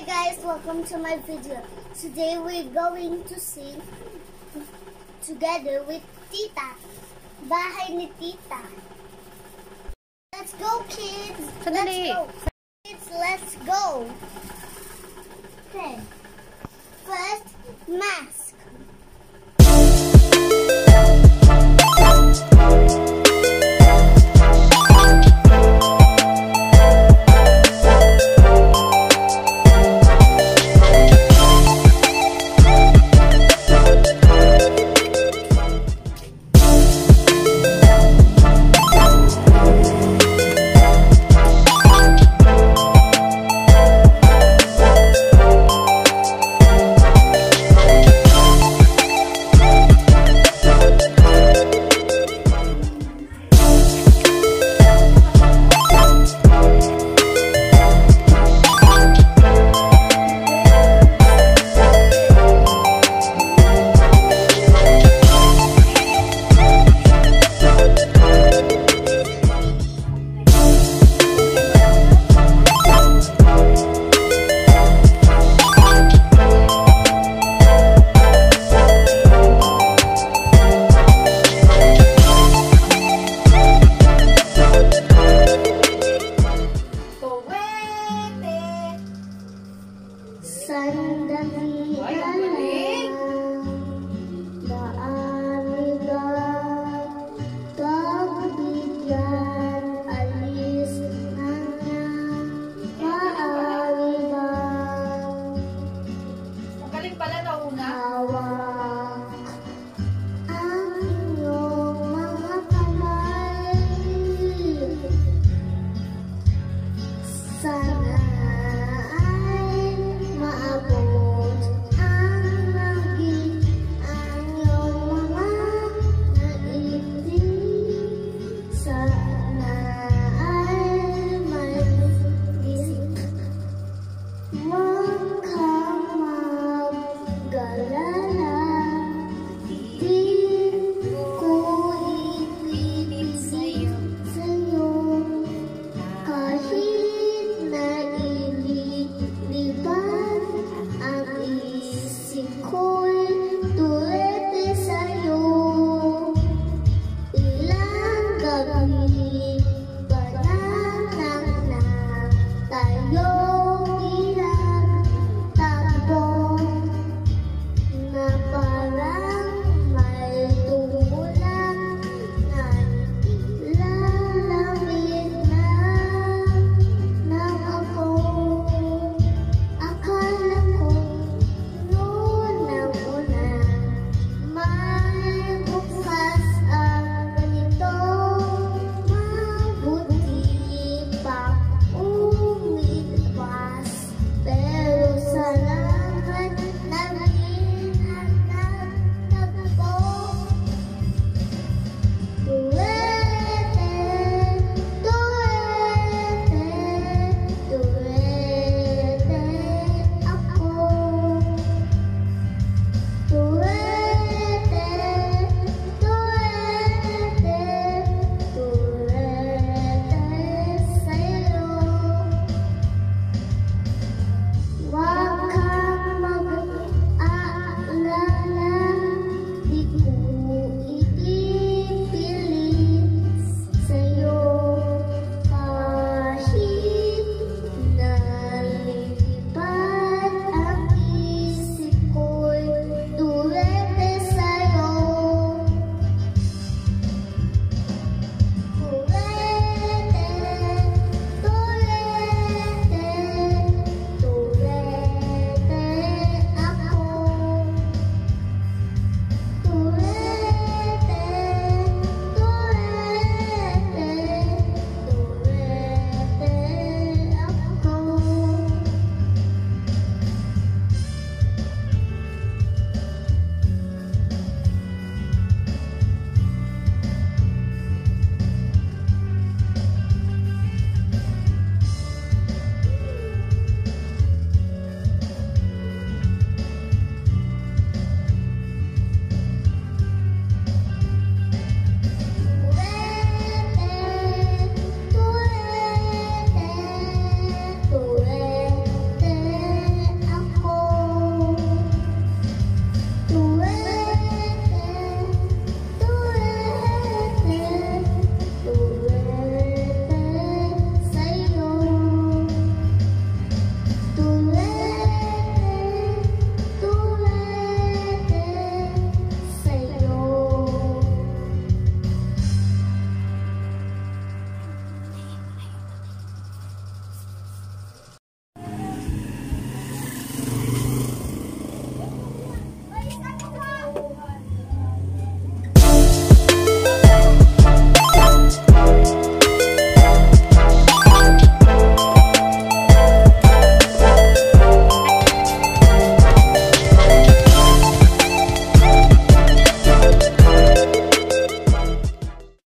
Hi guys, welcome to my video. Today we're going to sing together with Tita. Bahay ni Tita. Let's go kids! Let's go! Kids, let's go! Okay. First, mask. Sandali